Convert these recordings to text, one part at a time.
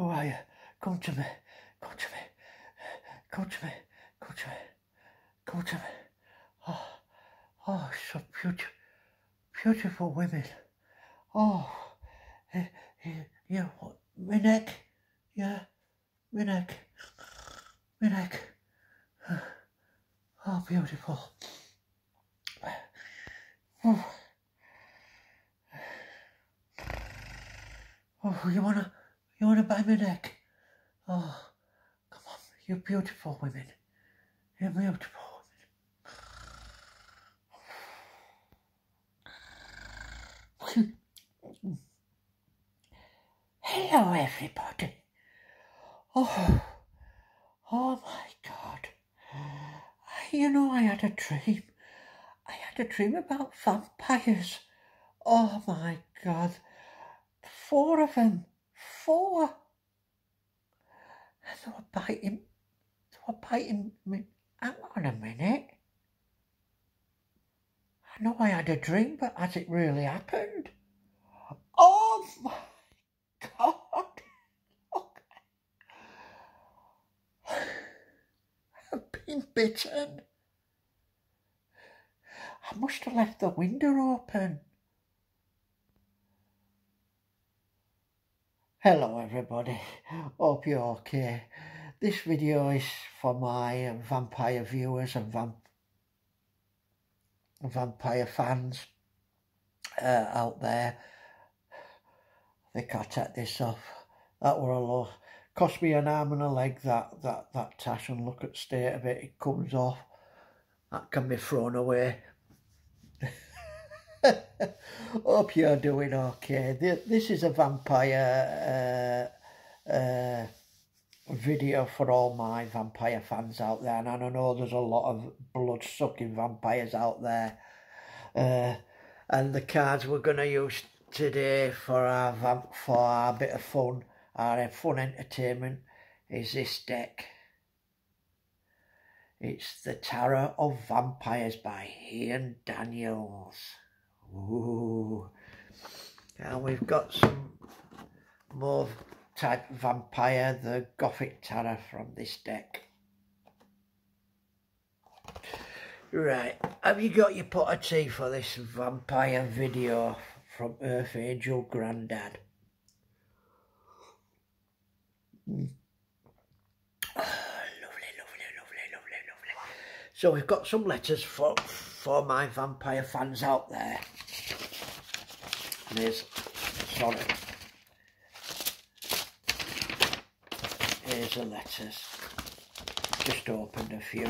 Who are you? Come to me. Come to me. Come to me. Come to me. Come to me. Oh, oh, so beautiful. Beautiful women. Oh, yeah, what? My neck. Yeah, my neck. My neck. Oh, beautiful. Oh. Oh, you wanna, you wanna buy my neck? Oh, come on, You're beautiful women. You're beautiful women. Hello, everybody. Oh, oh my God. You know, I had a dream. I had a dream about vampires. Oh my God. Four of them. Four. And they were biting. They were biting me. Hang on a minute. I know I had a dream, but has it really happened? Oh my God. I've been bitten. I must have left the window open. Hello everybody, hope you're okay. This video is for my vampire viewers and vamp vampire fans uh, out there. I think I'll take this off. That were a lot. Cost me an arm and a leg that, that, that tash and look at state of it. It comes off. That can be thrown away. Hope you're doing okay. This is a vampire uh, uh, video for all my vampire fans out there. And I know there's a lot of blood-sucking vampires out there. Uh, and the cards we're going to use today for our, vamp for our bit of fun, our fun entertainment, is this deck. It's The Tarot of Vampires by Ian Daniels. Ooh. And we've got some more type vampire, the Gothic Tarot from this deck. Right, have you got your pot of tea for this vampire video from Earth Angel Grandad? Mm. lovely, lovely, lovely, lovely, lovely. So we've got some letters for, for my vampire fans out there. There's, sorry. Here's the letters. Just opened a few.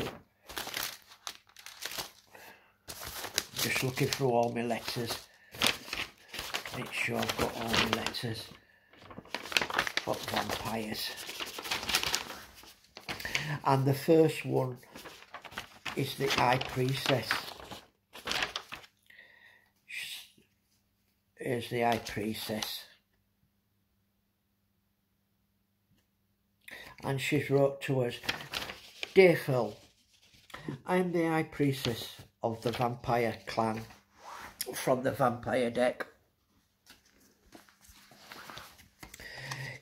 Just looking through all my letters. Make sure I've got all my letters for vampires. And the first one is the High Priestess. The High Priestess. And she's wrote to us, Dear Phil, I am the High Priestess of the Vampire Clan from the Vampire deck.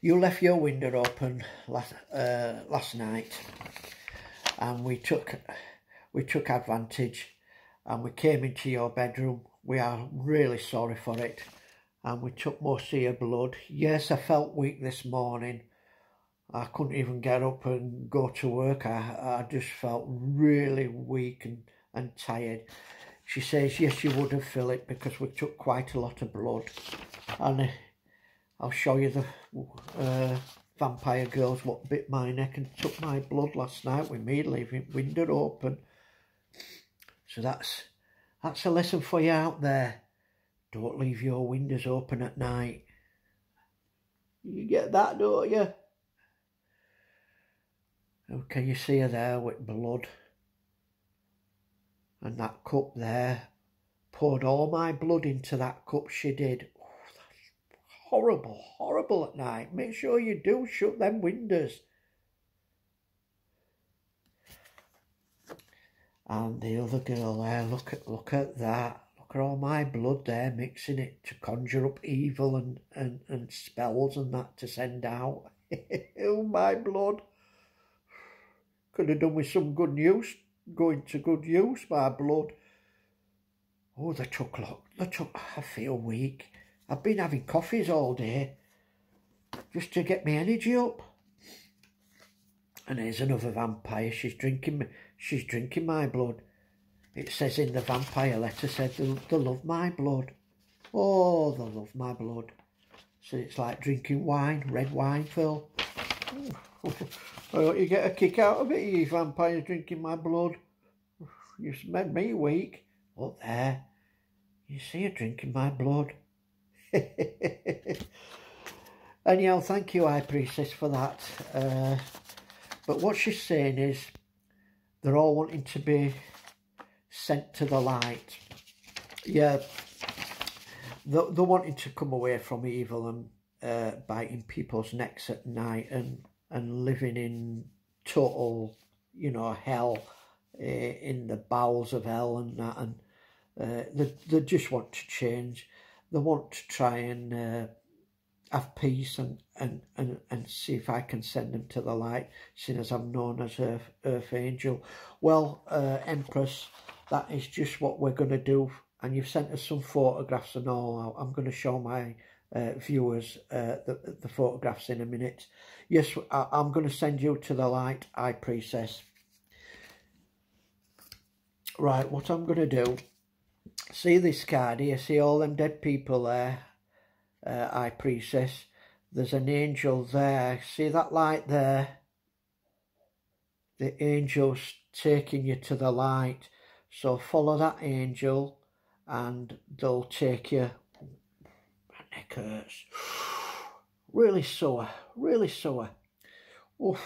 You left your window open last, uh, last night and we took we took advantage and we came into your bedroom we are really sorry for it. And we took most of your blood. Yes, I felt weak this morning. I couldn't even get up and go to work. I, I just felt really weak and, and tired. She says, yes, you would have, Philip, because we took quite a lot of blood. And uh, I'll show you the uh, vampire girls what bit my neck and took my blood last night with me leaving window open. So that's that's a lesson for you out there. Don't leave your windows open at night. You get that, don't you? Oh, can you see her there with blood? And that cup there. Poured all my blood into that cup she did. Oh, that's horrible, horrible at night. Make sure you do shut them windows. And the other girl there, look at look at that. At all my blood there, mixing it to conjure up evil and, and, and spells and that to send out. oh, my blood. Could have done with some good news, going to good use, my blood. Oh, the took, the took, I feel weak. I've been having coffees all day just to get my energy up. And there's another vampire. She's drinking, she's drinking my blood. It says in the vampire letter, said they, they love my blood. Oh, they love my blood. So it's like drinking wine, red wine, Phil. I you get a kick out of it, you vampires drinking my blood. You've made me weak. Up there. You see her drinking my blood. Anyhow, thank you, High Priestess, for that. Uh, but what she's saying is they're all wanting to be sent to the light. Yeah, they're, they're wanting to come away from evil and uh, biting people's necks at night and, and living in total, you know, hell, uh, in the bowels of hell and that. And uh, they, they just want to change. They want to try and uh, have peace and, and, and, and see if I can send them to the light, seeing as I'm known as Earth, Earth Angel. Well, uh, Empress, that is just what we're going to do and you've sent us some photographs and all. I'm going to show my uh, viewers uh, the, the photographs in a minute. Yes, I, am going to send you to the light, High Priestess. Right, what I'm going to do, see this card here, see all them dead people there, uh, Priestess. There's an angel there, see that light there? The angel's taking you to the light. So follow that angel and they'll take you. My neck hurts. Really sore, really sore. Oof,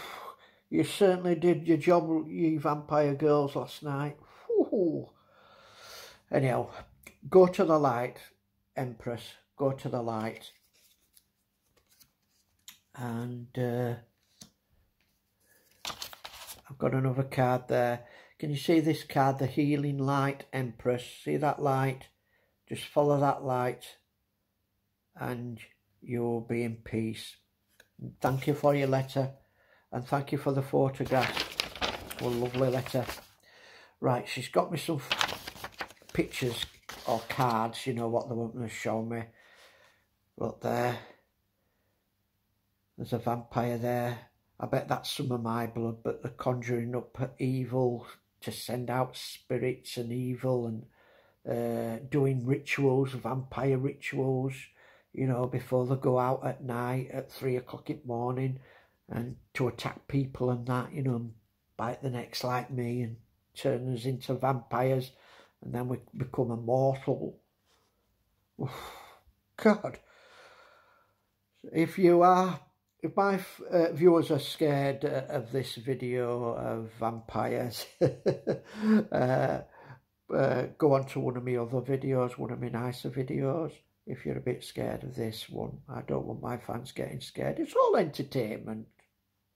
you certainly did your job, you vampire girls, last night. Ooh. Anyhow, go to the light, Empress. Go to the light. And uh, I've got another card there. Can you see this card, the Healing Light Empress? See that light? Just follow that light and you'll be in peace. Thank you for your letter and thank you for the photograph. What A lovely letter. Right, she's got me some pictures or cards, you know what they want to show me. Look there. There's a vampire there. I bet that's some of my blood, but they're conjuring up evil to send out spirits and evil and uh, doing rituals, vampire rituals, you know, before they go out at night at three o'clock in the morning and to attack people and that, you know, bite the necks like me and turn us into vampires and then we become immortal. God. If you are if my uh, viewers are scared uh, of this video of vampires, uh, uh, go on to one of my other videos, one of my nicer videos. If you're a bit scared of this one, I don't want my fans getting scared. It's all entertainment.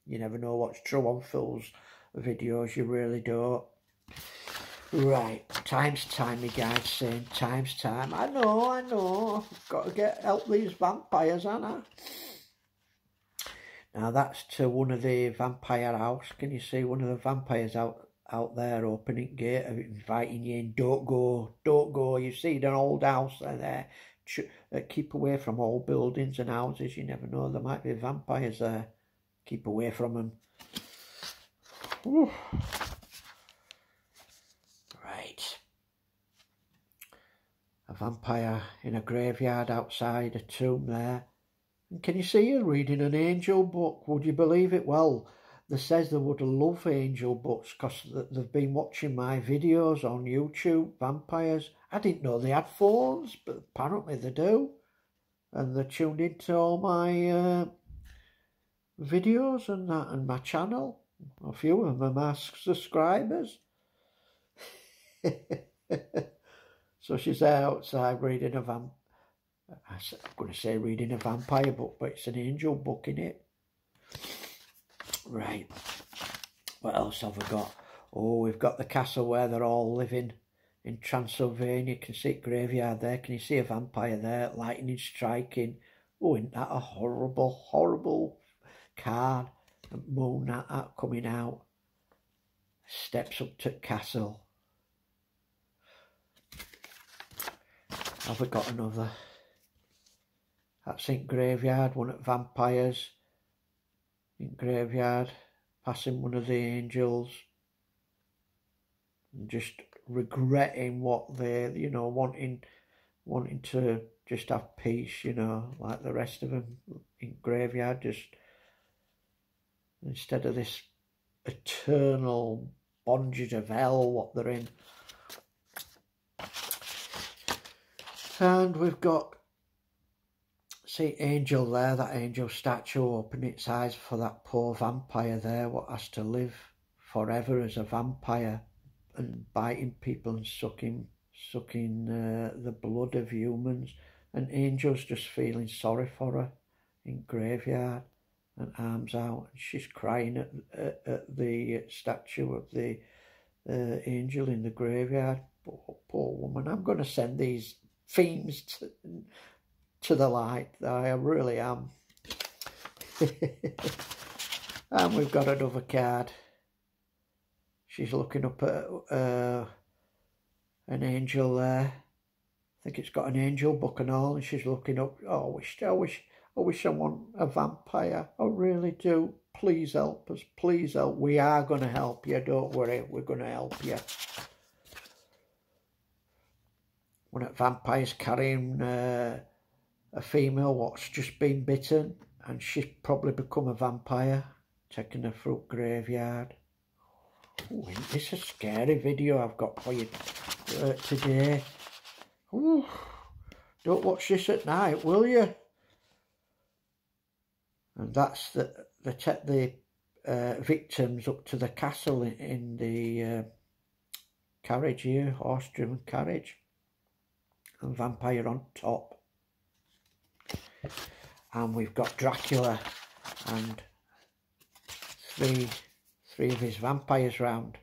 You never know what's true on Phil's videos, you really don't. Right, time's time, me guys saying time's time. I know, I know. I've got to get help these vampires, I? Now that's to one of the vampire house. Can you see one of the vampires out out there opening gate, inviting you in? Don't go, don't go. You see an old house there. Uh, keep away from old buildings and houses. You never know. There might be vampires there. Keep away from them. Right. A vampire in a graveyard outside a tomb there. Can you see her reading an angel book? Would you believe it? Well, they says they would love angel books because they've been watching my videos on YouTube, vampires. I didn't know they had phones, but apparently they do. And they're tuned into all my uh, videos and that and my channel. A few of them are my subscribers. so she's there outside reading a vamp I'm going to say reading a vampire book, but it's an angel book in it. Right. What else have we got? Oh, we've got the castle where they're all living in Transylvania. Can see it graveyard there. Can you see a vampire there? Lightning striking. Oh, isn't that a horrible, horrible card, moon that coming out. Steps up to castle. Have we got another? That's in graveyard, one at vampires. In graveyard, passing one of the angels. And just regretting what they, you know, wanting, wanting to just have peace, you know, like the rest of them in graveyard, just instead of this eternal bondage of hell, what they're in. And we've got, see, angel there, that angel statue opening its eyes for that poor vampire there, what has to live forever as a vampire and biting people and sucking sucking uh, the blood of humans. And Angel's just feeling sorry for her in graveyard and arms out. And she's crying at, at, at the statue of the uh, angel in the graveyard. Poor, poor woman. I'm going to send these fiends to, to the light I really am and we've got another card she's looking up at uh, an angel there. I think it's got an angel book and all, and she's looking up. Oh, I wish, I wish, I wish someone a vampire. I really do. Please help us. Please help. We are going to help you. Don't worry. We're going to help you. When a vampire's carrying uh, a female what's just been bitten, and she's probably become a vampire, taking her fruit graveyard. Ooh, this a scary video I've got for you uh, today. Ooh, don't watch this at night, will you? And that's the the the uh, victims up to the castle in, in the uh, carriage here, horse-driven carriage, and vampire on top. And we've got Dracula and three three of his vampires round.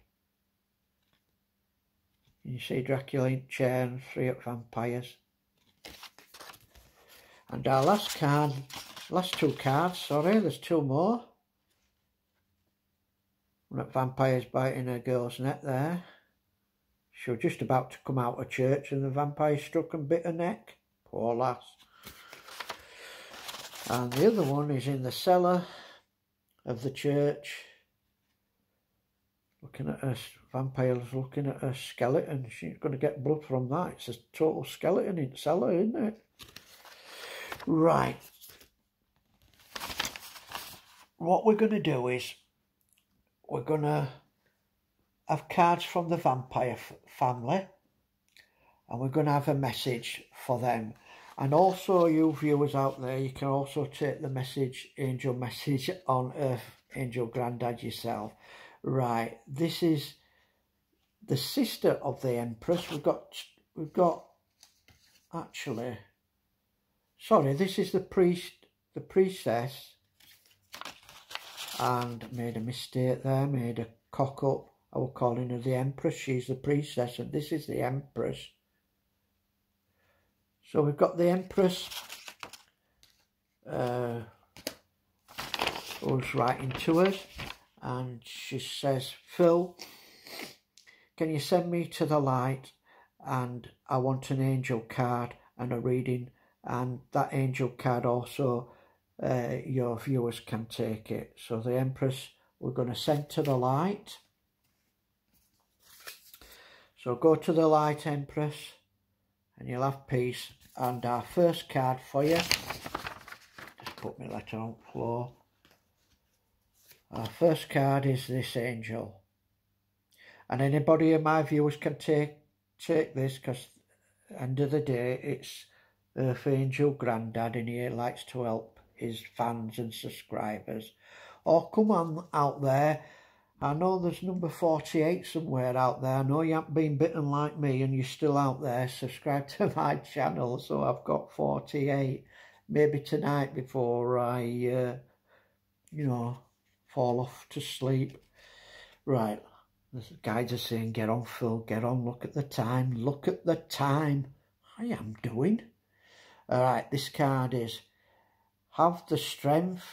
You see Dracula in chair and three up vampires. And our last card, last two cards, sorry, there's two more. One at vampires biting a girl's neck there. She was just about to come out of church and the vampire struck and bit her neck. Poor lass. And the other one is in the cellar of the church looking at a vampire's looking at a skeleton. She's going to get blood from that. It's a total skeleton in the cellar, isn't it? Right. What we're going to do is we're going to have cards from the vampire family and we're going to have a message for them. And also you viewers out there, you can also take the message, angel message on Earth Angel Grandad yourself. Right, this is the sister of the Empress. We've got, we've got, actually, sorry, this is the priest, the priestess, and made a mistake there, made a cock up. I was calling her the Empress, she's the priestess, and this is the Empress. So we've got the Empress, uh, who's writing to us and she says, Phil, can you send me to the light and I want an angel card and a reading and that angel card also uh, your viewers can take it. So the Empress we're going to send to the light. So go to the light Empress and you'll have peace. And our first card for you, just put my letter on the floor. Our first card is this angel. And anybody of my viewers can take take this because end of the day it's Earth Angel Grandad and he likes to help his fans and subscribers. or come on out there. I know there's number 48 somewhere out there. I know you haven't been bitten like me and you're still out there. Subscribe to my channel. So I've got 48. Maybe tonight before I, uh, you know, fall off to sleep. Right, the guides are saying, get on, Phil, get on, look at the time, look at the time. I am doing. All right, this card is, have the strength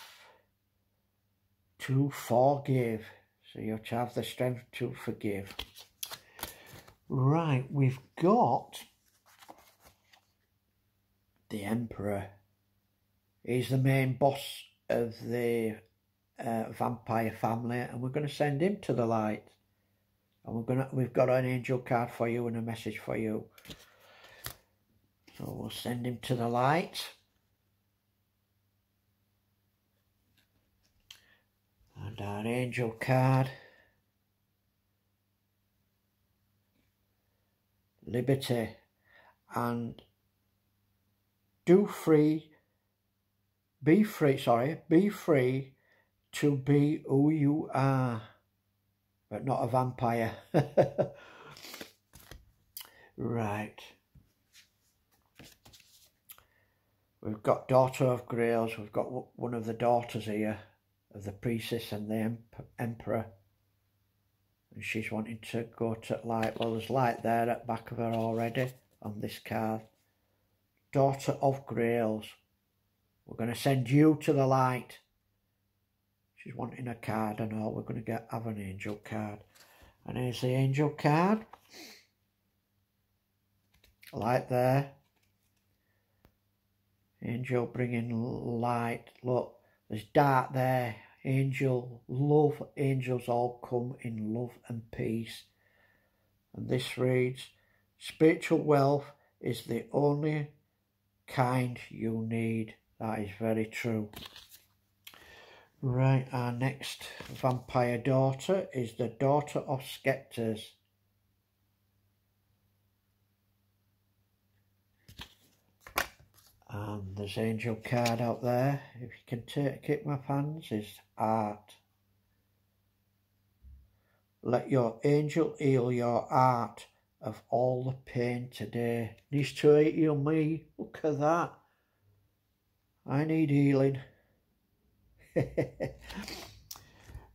to forgive. So you have to have the strength to forgive. Right, we've got the Emperor. He's the main boss of the uh, vampire family and we're going to send him to the light. And we're gonna we've got an angel card for you and a message for you. So we'll send him to the light. And our angel card. Liberty. And do free, be free, sorry, be free to be who you are, but not a vampire. right. We've got Daughter of Grails. We've got one of the daughters here of the priestess and the emperor. And she's wanting to go to light. Well, there's light there at back of her already on this card. Daughter of Grails. We're going to send you to the light. She's wanting a card and all. We're going to get have an angel card. And here's the angel card. Light there. Angel bringing light. Look, there's dark there. Angel, love. Angels all come in love and peace. And this reads, Spiritual wealth is the only kind you need. That is very true. Right, our next vampire daughter is the daughter of Scepters. And there's angel card out there. If you can take it, my fans, is art. Let your angel heal your art of all the pain today. Needs to heal me. Look at that. I need healing.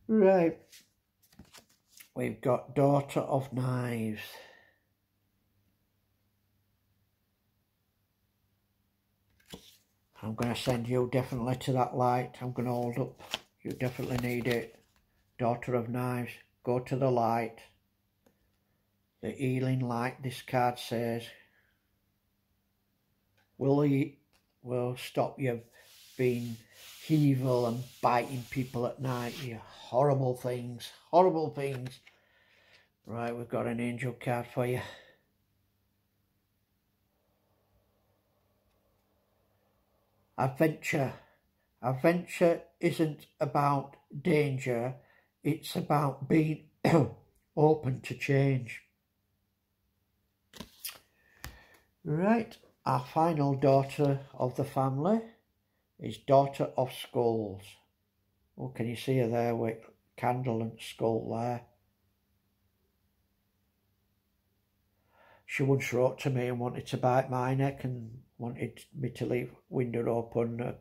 right. We've got Daughter of Knives. I'm going to send you definitely to that light. I'm going to hold up. You definitely need it. Daughter of Knives, go to the light. The healing light, this card says, will, he, will stop you being evil and biting people at night. You horrible things, horrible things. Right, we've got an angel card for you. Adventure. Adventure isn't about danger, it's about being open to change. Right, our final daughter of the family is Daughter of Skulls. Oh, can you see her there with candle and skull there? She once wrote to me and wanted to bite my neck and wanted me to leave window open a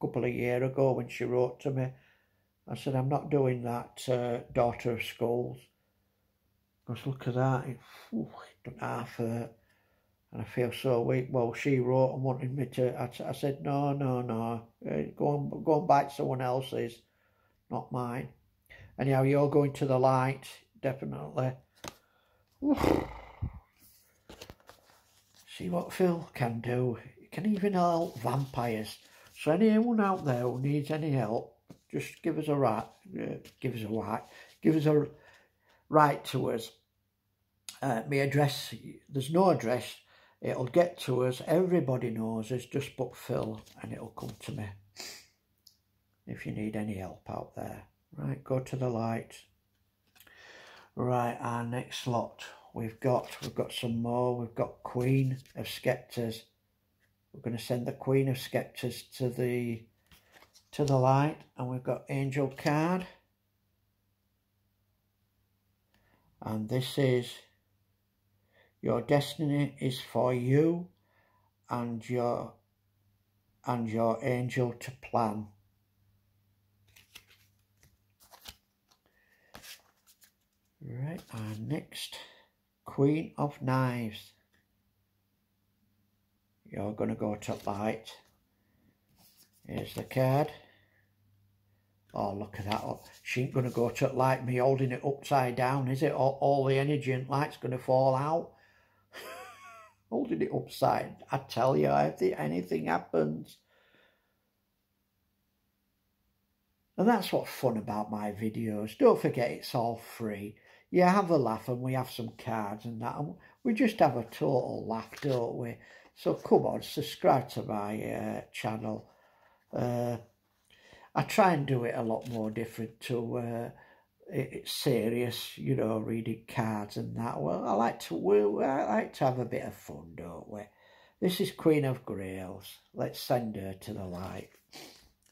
couple of years ago when she wrote to me. I said, I'm not doing that, uh, Daughter of Skulls. Because look at that, it, ooh, it done half hurt and I feel so weak. Well, she wrote and wanted me to. I, I said, no, no, no. Uh, go and go and bite someone else's, not mine. Anyhow, you're going to the light, definitely. See what Phil can do. He can even help vampires. So anyone out there who needs any help, just give us a right, uh, give us a right, give us a right to us. Uh, my address, there's no address, It'll get to us. Everybody knows us. Just book Phil and it'll come to me. If you need any help out there. Right, go to the light. Right, our next lot. We've got, we've got some more. We've got Queen of Scepters. We're going to send the Queen of Scepters to the to the light. And we've got Angel Card. And this is your destiny is for you and your and your angel to plan. Right, our next Queen of Knives. You're going to go to light. Here's the card. Oh, look at that. Oh, she ain't going to go to like me holding it upside down, is it? All, all the energy and light's going to fall out. holding it upside. I tell you, if anything happens. And that's what's fun about my videos. Don't forget it's all free. You have a laugh and we have some cards and that. We just have a total laugh, don't we? So come on, subscribe to my uh, channel. Uh, I try and do it a lot more different to uh, it's serious, you know, reading cards and that. Well, I like to we, I like to have a bit of fun, don't we? This is Queen of Grails. Let's send her to the light.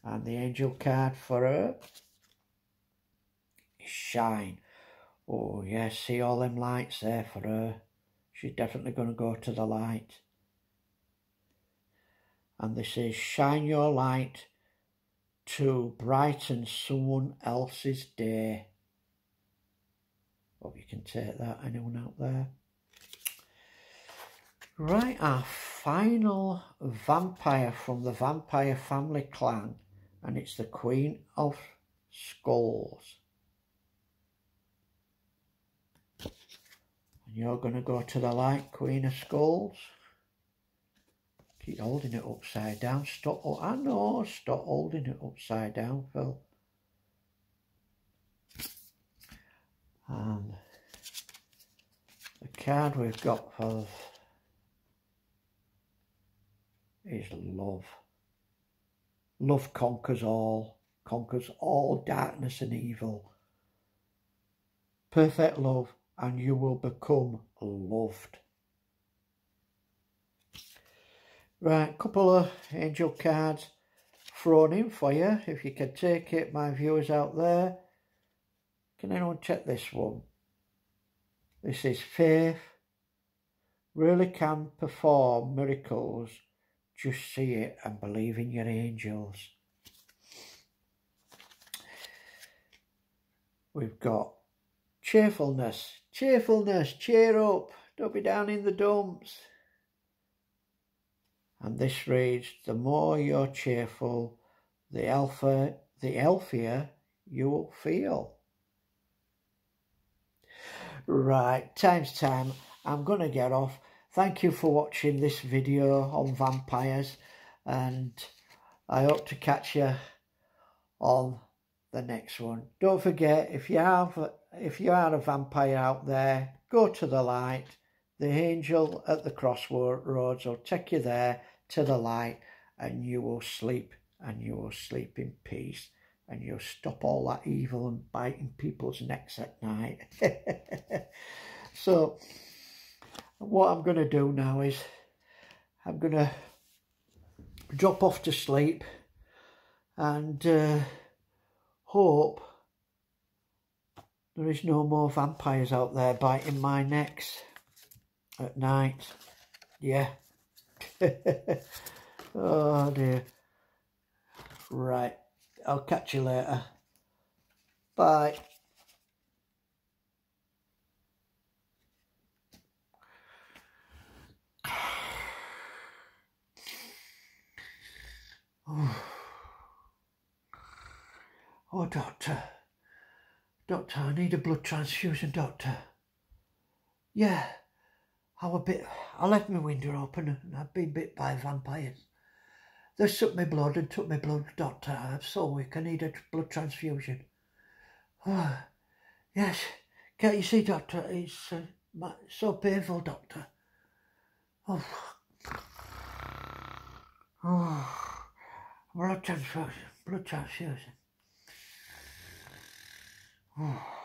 And the angel card for her is Shine. Oh, yes, see all them lights there for her. She's definitely going to go to the light. And this is Shine Your Light to brighten someone else's day. Hope you can take that, anyone out there? Right, our final vampire from the vampire family clan, and it's the Queen of Skulls. And you're going to go to the light, Queen of Skulls. Keep holding it upside down. Stop. Oh, I know. Stop holding it upside down, Phil. And the card we've got for is love. Love conquers all, conquers all darkness and evil. Perfect love, and you will become loved. Right, couple of angel cards thrown in for you. If you can take it, my viewers out there. Can anyone check this one? This is faith. Really can perform miracles. Just see it and believe in your angels. We've got cheerfulness. Cheerfulness, cheer up. Don't be down in the dumps. And this reads, the more you're cheerful, the alpha, the healthier you will feel. Right, time's time. I'm going to get off. Thank you for watching this video on vampires and I hope to catch you on the next one. Don't forget, if you have, if you are a vampire out there, go to the light. The angel at the crossroads will take you there to the light and you will sleep and you will sleep in peace and you'll stop all that evil and biting people's necks at night. so what I'm going to do now is I'm going to drop off to sleep and uh, hope there is no more vampires out there biting my necks at night. Yeah. oh dear. Right. I'll catch you later. Bye. Oh, doctor. Doctor, I need a blood transfusion, doctor. Yeah. I was bit, I left my window open and I've been bit by vampires. They sucked my blood and took my blood, doctor. I'm so weak, I need a blood transfusion. Oh, yes, can't you see, doctor? It's uh, so painful, doctor. Oh, oh, blood transfusion, blood transfusion. Oh.